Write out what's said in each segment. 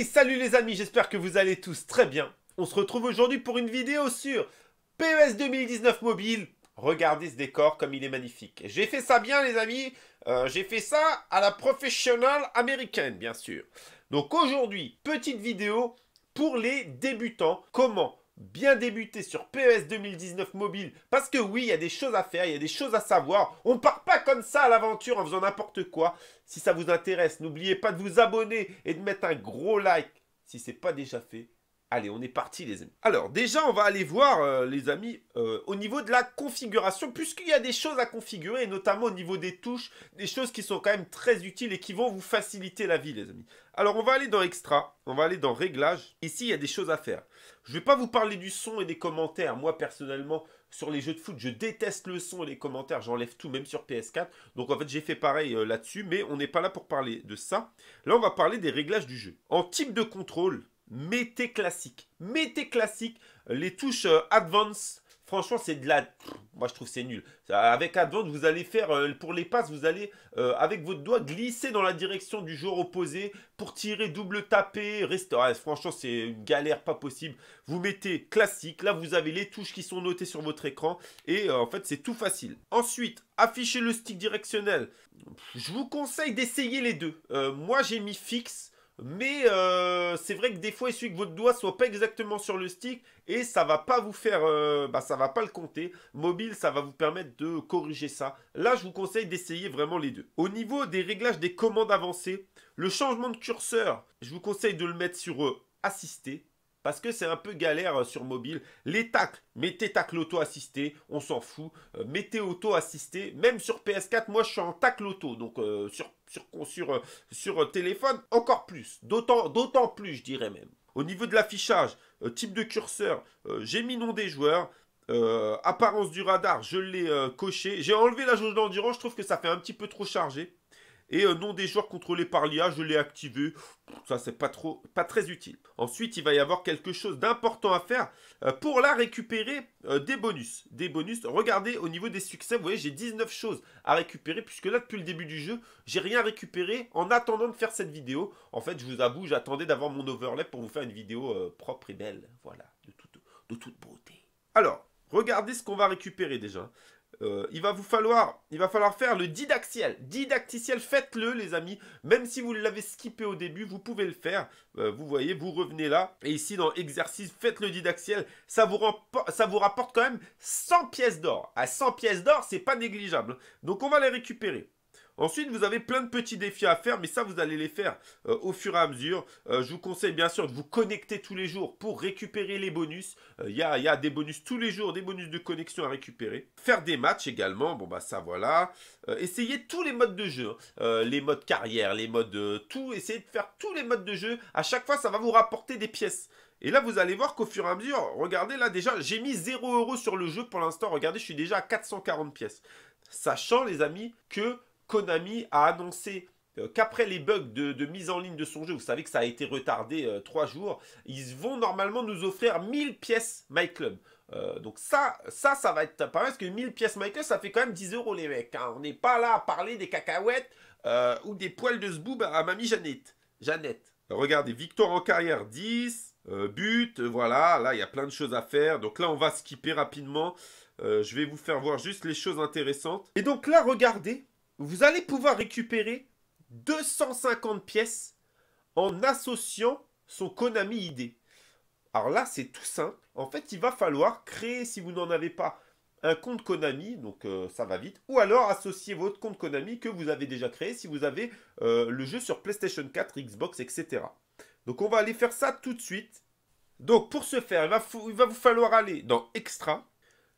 Salut les amis, j'espère que vous allez tous très bien. On se retrouve aujourd'hui pour une vidéo sur PES 2019 mobile. Regardez ce décor comme il est magnifique. J'ai fait ça bien les amis, euh, j'ai fait ça à la professionnelle américaine bien sûr. Donc aujourd'hui, petite vidéo pour les débutants. Comment bien débuter sur PES 2019 mobile parce que oui, il y a des choses à faire, il y a des choses à savoir. On part pas comme ça à l'aventure en faisant n'importe quoi. Si ça vous intéresse, n'oubliez pas de vous abonner et de mettre un gros like si ce n'est pas déjà fait. Allez, on est parti les amis. Alors déjà, on va aller voir euh, les amis euh, au niveau de la configuration puisqu'il y a des choses à configurer, notamment au niveau des touches, des choses qui sont quand même très utiles et qui vont vous faciliter la vie les amis. Alors on va aller dans Extra, on va aller dans Réglages. Ici, il y a des choses à faire. Je ne vais pas vous parler du son et des commentaires. Moi, personnellement, sur les jeux de foot, je déteste le son et les commentaires. J'enlève tout, même sur PS4. Donc, en fait, j'ai fait pareil euh, là-dessus. Mais on n'est pas là pour parler de ça. Là, on va parler des réglages du jeu. En type de contrôle, mettez classique. Mettez classique. Les touches euh, Advance Franchement, c'est de la... Moi, je trouve c'est nul. Avec Advance, vous allez faire... Euh, pour les passes, vous allez, euh, avec votre doigt, glisser dans la direction du joueur opposé pour tirer, double taper, rester... franchement, c'est une galère pas possible. Vous mettez classique. Là, vous avez les touches qui sont notées sur votre écran. Et euh, en fait, c'est tout facile. Ensuite, afficher le stick directionnel. Je vous conseille d'essayer les deux. moi, j'ai mis fixe. Mais euh, c'est vrai que des fois, il suffit que votre doigt soit pas exactement sur le stick et ça va pas vous faire, euh, bah, ça va pas le compter. Mobile, ça va vous permettre de corriger ça. Là, je vous conseille d'essayer vraiment les deux. Au niveau des réglages des commandes avancées, le changement de curseur, je vous conseille de le mettre sur euh, assisté parce que c'est un peu galère euh, sur mobile. Les tacles, mettez tacle auto assisté, on s'en fout. Euh, mettez auto assisté, même sur PS4, moi je suis en tacle auto, donc euh, sur, sur, téléphone, encore plus. D'autant plus, je dirais même. Au niveau de l'affichage, type de curseur, j'ai mis nom des joueurs. apparence du radar, je l'ai coché. J'ai enlevé la jauge d'endurance, je trouve que ça fait un petit peu trop chargé. Et euh, nom des joueurs contrôlés par l'IA, je l'ai activé. Ça, c'est pas trop, très utile. Ensuite, il va y avoir quelque chose d'important à faire euh, pour la récupérer euh, des bonus. Des bonus. Regardez au niveau des succès, vous voyez, j'ai 19 choses à récupérer puisque là, depuis le début du jeu, j'ai rien récupéré en attendant de faire cette vidéo. En fait, je vous avoue, j'attendais d'avoir mon overlay pour vous faire une vidéo propre et belle. Voilà, de toute beauté. Alors, regardez ce qu'on va récupérer déjà. Euh, il, va vous falloir, il va falloir faire le didactiel. Didacticiel, faites-le les amis. Même si vous l'avez skippé au début, vous pouvez le faire. Euh, vous voyez, vous revenez là. Et ici dans exercice, faites le didactiel. Ça vous, ça vous rapporte quand même 100 pièces d'or. À 100 pièces d'or, c'est pas négligeable. Donc on va les récupérer. Ensuite, vous avez plein de petits défis à faire, mais ça, vous allez les faire euh, au fur et à mesure. Euh, je vous conseille bien sûr de vous connecter tous les jours pour récupérer les bonus. Euh, il y, a, des bonus tous les jours, des bonus de connexion à récupérer. Faire des matchs également, bon bah ça voilà. essayez tous les modes de jeu, hein. les modes carrière, les modes tout. Essayez de faire tous les modes de jeu. À chaque fois, ça va vous rapporter des pièces. Et là, vous allez voir qu'au fur et à mesure, regardez là déjà, j'ai mis 0 euros sur le jeu pour l'instant. Regardez, je suis déjà à 440 pièces. Sachant, les amis, que Konami a annoncé euh, qu'après les bugs de, mise en ligne de son jeu, vous savez que ça a été retardé 3 euh, jours, ils vont normalement nous offrir 1000 pièces MyClub. Euh, donc ça, ça, ça va être pas mal, parce que 1000 pièces MyClub, ça fait quand même 10 euros les mecs. Hein. On n'est pas là à parler des cacahuètes ou des poils de zboob à mamie Jeannette. Jeannette. Regardez, victoire en carrière 10, but, voilà, là il y a plein de choses à faire. Donc là on va skipper rapidement. je vais vous faire voir juste les choses intéressantes. Et donc là, regardez, vous allez pouvoir récupérer 250 pièces en associant son Konami ID. Alors là, c'est tout simple. En fait, il va falloir créer, si vous n'en avez pas, un compte Konami, donc euh, ça va vite, ou alors associer votre compte Konami que vous avez déjà créé si vous avez euh, le jeu sur PlayStation 4, Xbox, etc. Donc on va aller faire ça tout de suite. Donc pour ce faire, il va, il va vous falloir aller dans Extra.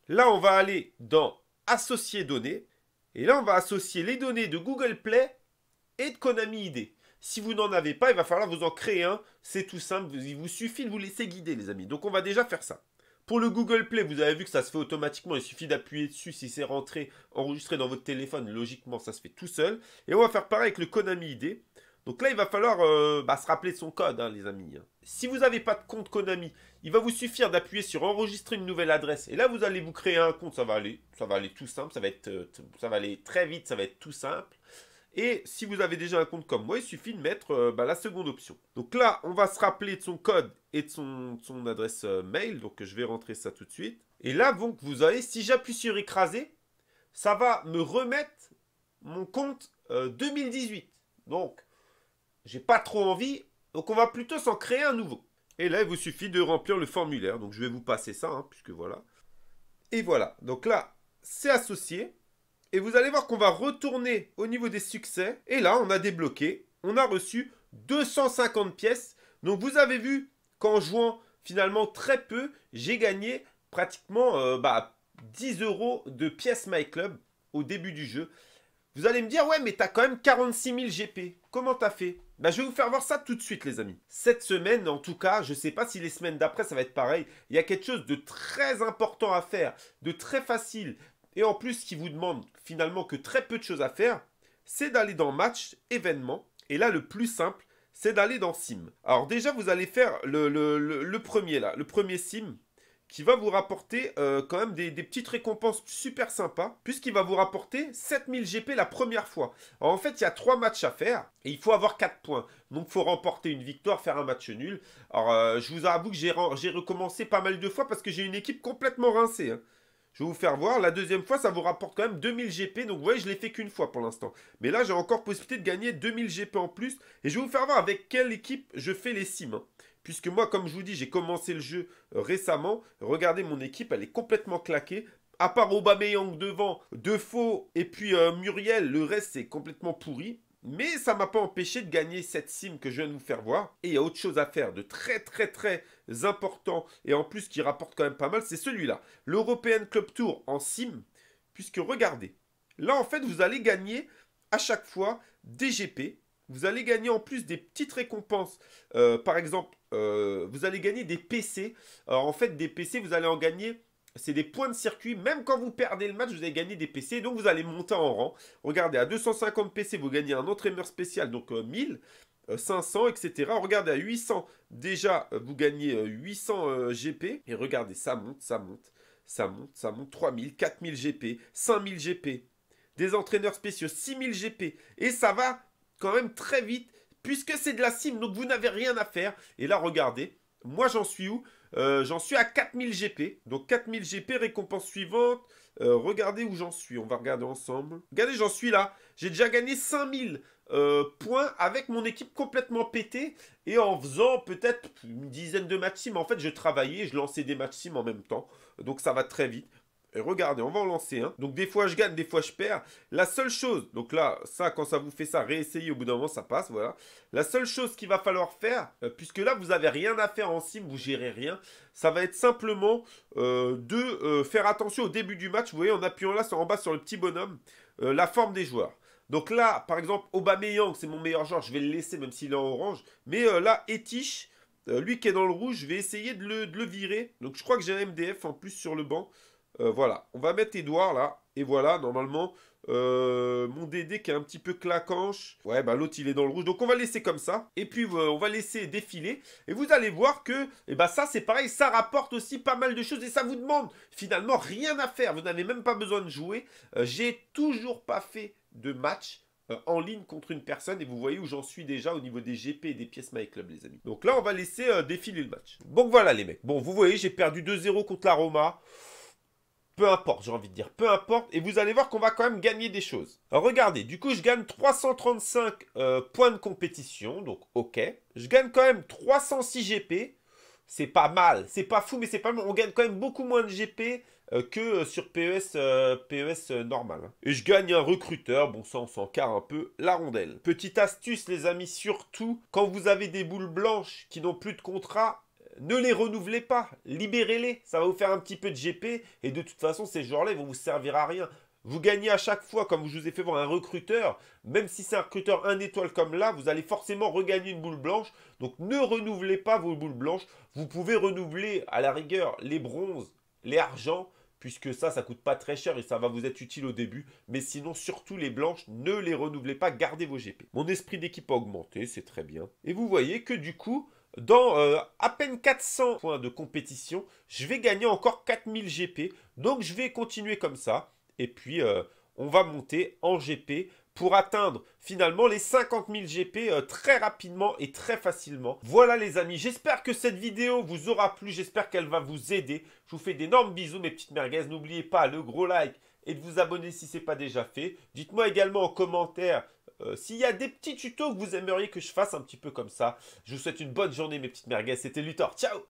Là, on va aller dans Associer données. Et là, on va associer les données de Google Play et de Konami ID. Si vous n'en avez pas, il va falloir vous en créer un. C'est tout simple. Il vous suffit de vous laisser guider, les amis. Donc, on va déjà faire ça. Pour le Google Play, vous avez vu que ça se fait automatiquement. Il suffit d'appuyer dessus. Si c'est rentré, enregistré dans votre téléphone, logiquement, ça se fait tout seul. Et on va faire pareil avec le Konami ID. Donc là, il va falloir euh, bah, se rappeler de son code, hein, les amis. Si vous n'avez pas de compte Konami, il va vous suffire d'appuyer sur enregistrer une nouvelle adresse. Et là, vous allez vous créer un compte. Ça va aller, ça va tout simple. Ça va, être, euh, ça va aller très vite. Ça va être tout simple. Et si vous avez déjà un compte comme moi, il suffit de mettre euh, bah, la seconde option. Donc là, on va se rappeler de son code et de son, adresse euh, mail. Donc je vais rentrer ça tout de suite. Et là, vous avez, si j'appuie sur écraser, ça va me remettre mon compte 2018. Euh, donc, j'ai pas trop envie. Donc on va plutôt s'en créer un nouveau. Et là, il vous suffit de remplir le formulaire. Donc je vais vous passer ça, hein, puisque voilà. Et voilà. Donc là, c'est associé. Et vous allez voir qu'on va retourner au niveau des succès. Et là, on a débloqué. On a reçu 250 pièces. Donc vous avez vu qu'en jouant finalement très peu, j'ai gagné pratiquement euh, bah, 10 euros de pièces MyClub au début du jeu. Vous allez me dire, ouais, mais t'as quand même 46 000 GP. Comment t'as fait? Bah, Je vais vous faire voir ça tout de suite, les amis. Cette semaine, en tout cas, je ne sais pas si les semaines d'après, ça va être pareil. Il y a quelque chose de très important à faire, de très facile. Et en plus, qui vous demande finalement que très peu de choses à faire, c'est d'aller dans Match, événement. Et là, le plus simple, c'est d'aller dans Sim. Alors déjà, vous allez faire le, le premier là, le premier Sim qui va vous rapporter euh, quand même des, petites récompenses super sympas, puisqu'il va vous rapporter 7000 GP la première fois. en fait, il y a 3 matchs à faire, et il faut avoir 4 points. Donc, il faut remporter une victoire, faire un match nul. Alors, euh, je vous avoue que j'ai recommencé pas mal de fois, parce que j'ai une équipe complètement rincée. Hein. Je vais vous faire voir. La deuxième fois, ça vous rapporte quand même 2000 GP. Donc, vous voyez, je l'ai fait qu'une fois pour l'instant. Mais là, j'ai encore possibilité de gagner 2000 GP en plus. Et je vais vous faire voir avec quelle équipe je fais les sims. Hein. Puisque moi, comme je vous dis, j'ai commencé le jeu euh, récemment. Regardez mon équipe, elle est complètement claquée. À part Aubameyang devant, Defoe et puis euh, Muriel, le reste c'est complètement pourri. Mais ça m'a pas empêché de gagner cette sim que je viens de vous faire voir. Et il y a autre chose à faire de très très très important et en plus qui rapporte quand même pas mal, c'est celui-là. L'European Club Tour en sim. Puisque regardez, là en fait vous allez gagner à chaque fois des GP vous allez gagner en plus des petites récompenses. Euh, par exemple, euh, vous allez gagner des PC. Alors en fait, des PC, vous allez en gagner. C'est des points de circuit. Même quand vous perdez le match, vous allez gagner des PC. Donc vous allez monter en rang. Regardez, à 250 PC, vous gagnez un entraîneur spécial. Donc 1000. Euh, 500, etc. Regardez, à 800, déjà, vous gagnez 800 GP. Et regardez, ça monte, ça monte, ça monte, ça monte. 3000, 4000 GP, 5000 GP. Des entraîneurs spéciaux, 6000 GP. Et ça va même très vite, puisque c'est de la sim, donc vous n'avez rien à faire. Et là, regardez, moi j'en suis où? Euh, J'en suis à 4000 GP. Donc 4000 GP, récompense suivante. Euh, regardez où j'en suis, on va regarder ensemble. Regardez, j'en suis là. J'ai déjà gagné 5000 euh, points avec mon équipe complètement pétée et en faisant peut-être une dizaine de matchs sim. En fait, je travaillais, je lançais des matchs sim en même temps. Donc ça va très vite. Et regardez, on va en lancer un. Donc des fois je gagne, des fois je perds. La seule chose, donc là, ça, quand ça vous fait ça, réessayez au bout d'un moment, ça passe, voilà. La seule chose qu'il va falloir faire, euh, puisque là, vous n'avez rien à faire en sim, vous gérez rien, ça va être simplement euh, de euh, faire attention au début du match. Vous voyez, en appuyant là, en bas sur le petit bonhomme, la forme des joueurs. Donc là, par exemple, Aubameyang, c'est mon meilleur joueur, je vais le laisser même s'il est en orange. Mais là, Etich, lui qui est dans le rouge, je vais essayer de le, de le virer. Donc je crois que j'ai un MDF en plus sur le banc. Euh, voilà, on va mettre Edouard là. Et voilà, normalement, euh, mon Dédé qui est un petit peu claquanche. Ouais, bah l'autre il est dans le rouge. Donc on va laisser comme ça. Et puis euh, on va laisser défiler. Et vous allez voir que, et eh bah ça c'est pareil, ça rapporte aussi pas mal de choses. Et ça vous demande finalement rien à faire. Vous n'avez même pas besoin de jouer. J'ai toujours pas fait de match en ligne contre une personne et vous voyez où j'en suis déjà au niveau des GP et des pièces My Club les amis. Donc là on va laisser défiler le match. Donc voilà les mecs. Bon vous voyez j'ai perdu 2-0 contre la Roma. Peu importe, j'ai envie de dire, peu importe. Et vous allez voir qu'on va quand même gagner des choses. Alors regardez, du coup, je gagne 335 euh, points de compétition, donc ok. Je gagne quand même 306 GP. C'est pas mal, c'est pas fou, mais c'est pas mal. On gagne quand même beaucoup moins de GP euh, que euh, sur PES, PES normal. Et je gagne un recruteur, bon ça on s'en carre un peu, la rondelle. Petite astuce les amis, surtout quand vous avez des boules blanches qui n'ont plus de contrat, ne les renouvelez pas, libérez-les, ça va vous faire un petit peu de GP, et de toute façon, ces joueurs-là, ils vont vous servir à rien. Vous gagnez à chaque fois, comme je vous ai fait voir, un recruteur, même si c'est un recruteur 1 étoile comme là, vous allez forcément regagner une boule blanche, donc ne renouvelez pas vos boules blanches, vous pouvez renouveler à la rigueur les bronzes, les argents, puisque ça, ça coûte pas très cher et ça va vous être utile au début. Mais sinon, surtout les blanches, ne les renouvelez pas, gardez vos GP. Mon esprit d'équipe a augmenté, c'est très bien. Et vous voyez que du coup, dans euh, à peine 400 points de compétition, je vais gagner encore 4000 GP. Donc je vais continuer comme ça. Et puis, euh, on va monter en GP pour atteindre finalement les 50 000 GP très rapidement et très facilement. Voilà les amis, j'espère que cette vidéo vous aura plu, j'espère qu'elle va vous aider. Je vous fais d'énormes bisous mes petites merguez, n'oubliez pas le gros like et de vous abonner si ce n'est pas déjà fait. Dites-moi également en commentaire euh, s'il y a des petits tutos que vous aimeriez que je fasse un petit peu comme ça. Je vous souhaite une bonne journée mes petites merguez, c'était Luthor, ciao